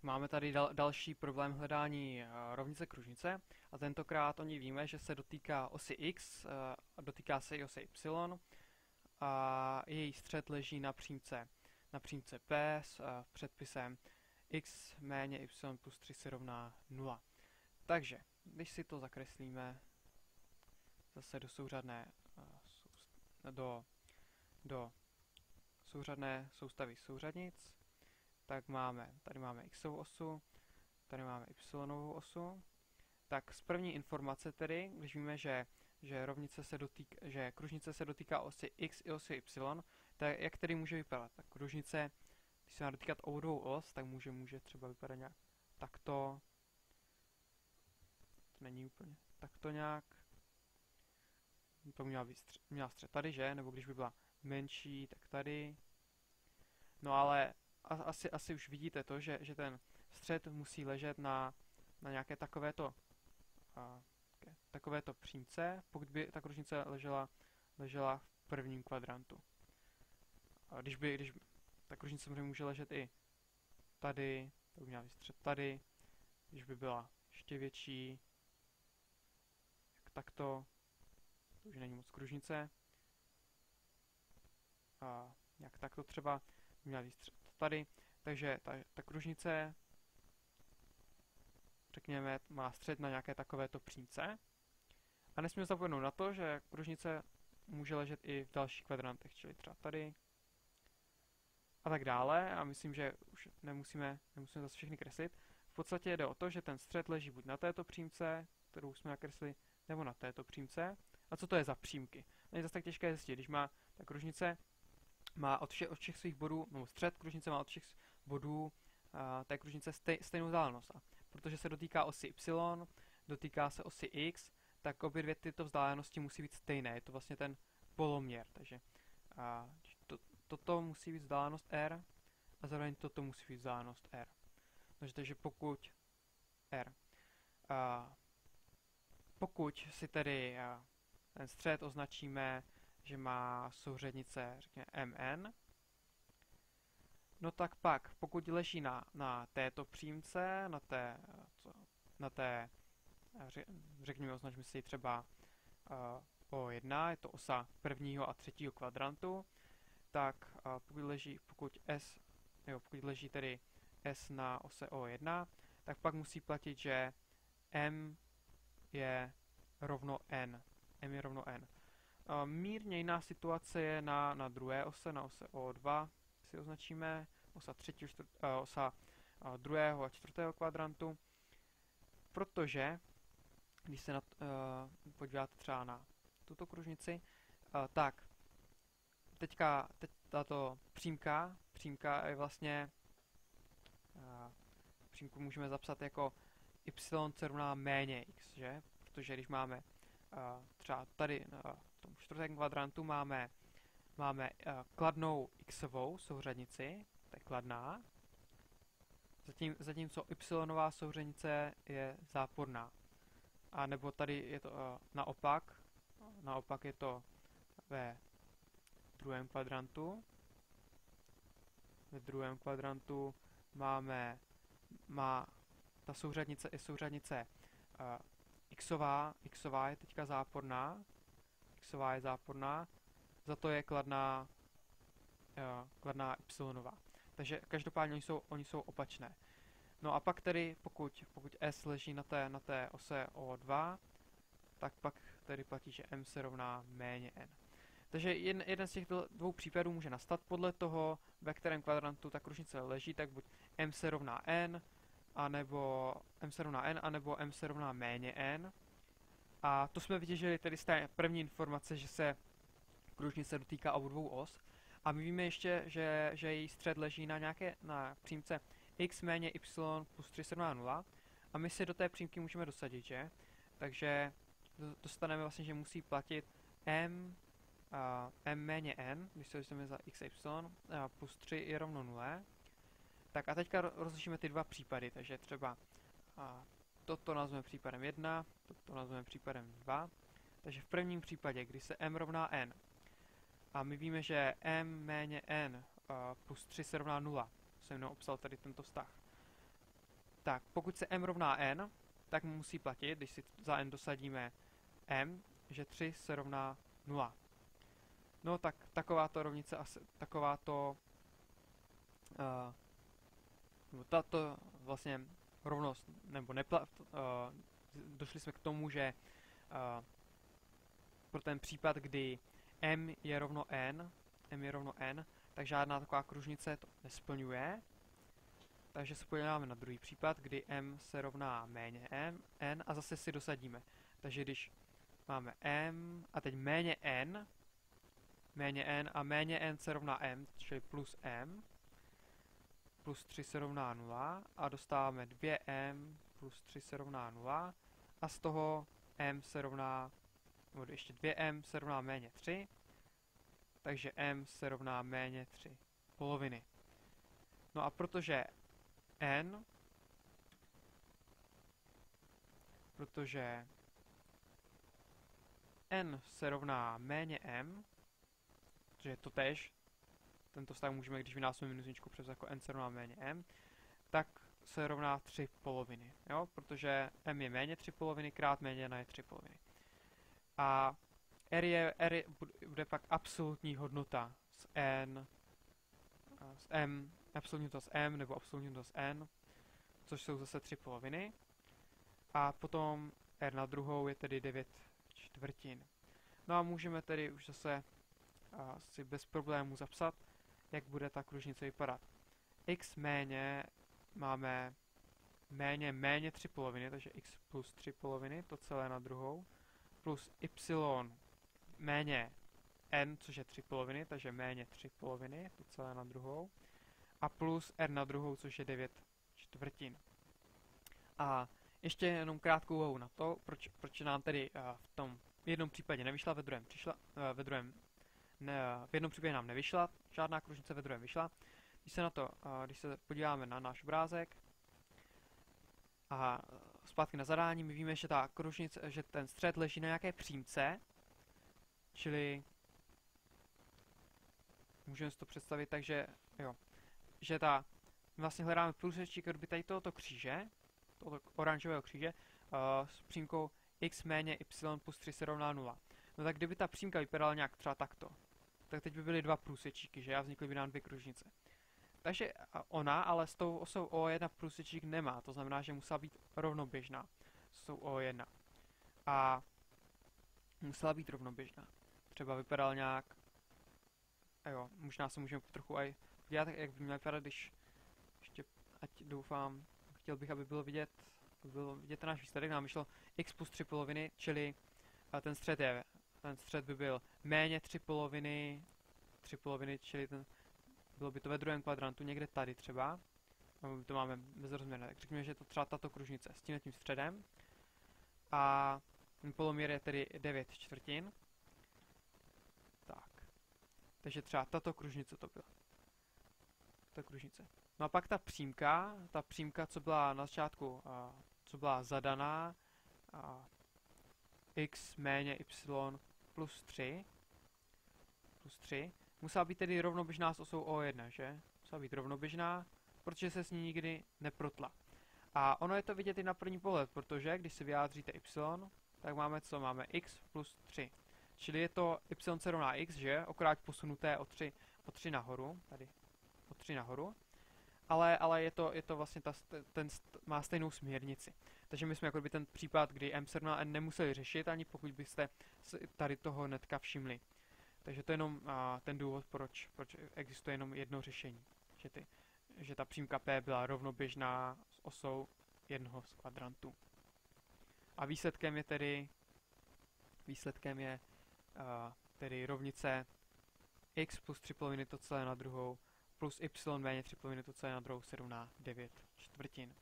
Tak máme tady dal, další problém hledání uh, rovnice kružnice a tentokrát o ní víme, že se dotýká osy x a dotýká se i osy y a její střed leží na přímce, na přímce P s uh, předpisem x méně y plus 3 se rovná 0. Takže, když si to zakreslíme zase do souřadné do, do souřadné soustavy souřadnic, tak máme, tady máme x osu, tady máme y osu. Tak z první informace tedy, když víme, že, že, rovnice se dotýk, že kružnice se dotýká osy x i osy y, tak jak tedy může vypadat? Tak kružnice, když se má dotýkat obou dvou os, tak může, může třeba vypadat nějak takto. To není úplně takto nějak. To měla, měla střed tady, že? Nebo když by byla menší, tak tady. No ale asi, asi už vidíte to, že, že ten střed musí ležet na, na nějaké takovéto a, takovéto přímce, pokud by ta kružnice ležela, ležela v prvním kvadrantu. A když by, když ta kružnice samozřejmě může ležet i tady, to by měla střed tady, když by byla ještě větší, jak takto, to už není moc kružnice, a jak takto třeba, měla výstřed tady. Takže ta, ta kružnice, řekněme, má střed na nějaké takovéto přímce. A nesmíme zapomenout na to, že kružnice může ležet i v dalších kvadrantech, čili třeba tady a tak dále. A myslím, že už nemusíme, nemusíme zase všechny kreslit. V podstatě jde o to, že ten střed leží buď na této přímce, kterou jsme nakresli, nebo na této přímce. A co to je za přímky? Není zase tak těžké zjistit, když má ta kružnice má od, vše, od všech svých bodů, no střed kružnice má od všech bodů uh, té kružnice stej, stejnou vzdálenost. A protože se dotýká osy y, dotýká se osy x, tak obě dvě tyto vzdálenosti musí být stejné. Je to vlastně ten poloměr. Takže uh, to, toto musí být vzdálenost r a zároveň toto musí být vzdálenost r. Takže, takže pokud r uh, pokud si tedy uh, ten střed označíme že má souřadnice, řekněme, mn, no tak pak, pokud leží na, na této přímce, na té, co, na té, řekněme, označme si třeba uh, O1, je to osa prvního a třetího kvadrantu, tak uh, pokud leží, pokud S, jo, pokud leží tedy S na ose O1, tak pak musí platit, že M je rovno N. M je rovno N. Mírně jiná situace je na, na druhé ose, na ose O2, si označíme, osa, třetí, čtvrt, uh, osa uh, druhého a čtvrtého kvadrantu, protože, když se na, uh, podíváte třeba na tuto kružnici, uh, tak teďka teď tato přímka, přímka je vlastně, uh, přímku můžeme zapsat jako y se rovná méně x, že? Protože když máme uh, třeba tady uh, v tom čtvrtém kvadrantu máme, máme uh, kladnou xovou souřadnici, to je kladná, zatím, zatímco y souřadnice je záporná. A nebo tady je to uh, naopak, naopak je to ve druhém kvadrantu. Ve druhém kvadrantu máme, má ta souřadnice je souřadnice uh, xová, xová je teďka záporná, xová je záporná, za to je kladná, uh, kladná y. Takže každopádně oni jsou, oni jsou opačné. No a pak tedy, pokud, pokud s leží na té, na té ose O2, tak pak tedy platí, že m se rovná méně n. Takže jeden, jeden z těch dvou případů může nastat podle toho, ve kterém kvadrantu ta kružnice leží, tak buď m se rovná n, anebo m se rovná n, anebo m se rovná méně n. A to jsme vytěžili tedy z té první informace, že se kružnice dotýká obou dvou os. A my víme ještě, že, že její střed leží na nějaké na přímce x méně y plus 3 se rovná 0. A my si do té přímky můžeme dosadit, že? Takže dostaneme vlastně, že musí platit m, uh, m méně n, když se dostaneme za x y, uh, plus 3 je rovno 0. Tak a teďka rozlišíme ty dva případy, takže třeba uh, toto nazveme případem 1, toto nazveme případem 2. Takže v prvním případě, kdy se m rovná n, a my víme, že m méně n plus 3 se rovná 0, jsem jenom obsal tady tento vztah, tak pokud se m rovná n, tak musí platit, když si za n dosadíme m, že 3 se rovná 0. No tak takováto rovnice, asi, takováto uh, tato vlastně rovnost, nebo nepla, uh, došli jsme k tomu, že uh, pro ten případ, kdy m je rovno n, m je rovno n, tak žádná taková kružnice to nesplňuje. Takže se podíváme na druhý případ, kdy m se rovná méně m, n a zase si dosadíme. Takže když máme m a teď méně n, méně n a méně n se rovná m, čili plus m, plus 3 se rovná 0 a dostáváme 2m plus 3 se rovná 0 a z toho m se rovná, nebo ještě 2m se rovná méně 3, takže m se rovná méně 3 poloviny. No a protože n, protože n se rovná méně m, že je to tež, tento vztah můžeme, když vynásobíme minusničku přes jako n se rovná méně m, tak se rovná 3 poloviny, jo? protože m je méně 3 poloviny krát méně na je 3 poloviny. A r, je, r je, bude pak absolutní hodnota z n, z m, absolutní hodnota z m nebo absolutní hodnota z n, což jsou zase 3 poloviny. A potom r na druhou je tedy 9 čtvrtin. No a můžeme tedy už zase a, si bez problémů zapsat, jak bude ta kružnice vypadat. x méně máme méně méně 3 poloviny, takže x plus 3 poloviny, to celé na druhou, plus y méně n, což je 3 poloviny, takže méně 3 poloviny, to celé na druhou, a plus r na druhou, což je 9 čtvrtin. A ještě jenom krátkou úvahu na to, proč, proč nám tedy uh, v tom jednom případě nevyšla, ve druhém přišla, uh, ve druhém ne, v jednom případě nám nevyšla, žádná kružnice ve druhém vyšla. Když se na to, uh, když se podíváme na náš obrázek a zpátky na zadání, my víme, že ta kružnice, že ten střed leží na nějaké přímce, čili můžeme si to představit tak, že jo, že ta, vlastně hledáme průsečík orbitaj tohoto kříže, tohoto oranžového kříže, uh, s přímkou x méně y plus 3 se rovná 0. No tak kdyby ta přímka vypadala nějak třeba takto, tak teď by byly dva průsečíky, že? A vznikly by nám dvě kružnice. Takže ona ale s tou osou O1 průsečík nemá, to znamená, že musela být rovnoběžná s tou O1. A musela být rovnoběžná. Třeba vypadal nějak, a jo, možná se můžeme trochu aj podívat, jak by měl vypadat, když ještě, ať doufám, chtěl bych, aby bylo vidět, aby bylo vidět náš výsledek, nám vyšlo x plus 3 poloviny, čili ten střed je, ten střed by byl méně 3 poloviny, 3 poloviny, čili ten, bylo by to ve druhém kvadrantu, někde tady třeba, to máme bezrozměrné, tak řekněme, že je to třeba tato kružnice s tím středem, a ten poloměr je tedy 9 čtvrtin, tak, takže třeba tato kružnice to byla, ta kružnice. No a pak ta přímka, ta přímka, co byla na začátku, a, co byla zadaná, a, x méně y plus 3, plus 3, musela být tedy rovnoběžná s osou O1, že? Musela být rovnoběžná, protože se s ní nikdy neprotla. A ono je to vidět i na první pohled, protože když si vyjádříte y, tak máme co? Máme x plus 3. Čili je to y se rovná x, že? Okrát posunuté o 3, o 3 nahoru, tady o 3 nahoru ale, ale je, to, je to vlastně ta, ten má stejnou směrnici. Takže my jsme jako by ten případ, kdy M7 a N nemuseli řešit, ani pokud byste tady toho netka všimli. Takže to je jenom a, ten důvod, proč, proč existuje jenom jedno řešení. Že, ty, že ta přímka P byla rovnoběžná s osou jednoho z kvadrantů. A výsledkem je tedy výsledkem je a, tedy rovnice x plus 3 poloviny to celé na druhou plus y méně 3 poloviny to, co je na druhou 7 na 9 čtvrtin.